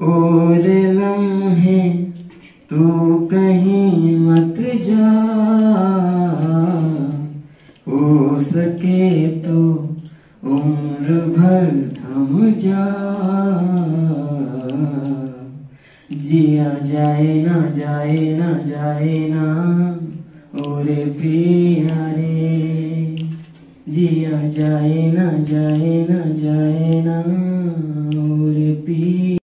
और लम्हे तू कहीं मत जा। हो सके तो उम्र भर थम जा। जिया जाए ना जाए ना जाए ना, और प्यारे जिया जाए ना जाए ना जाए ना, और पी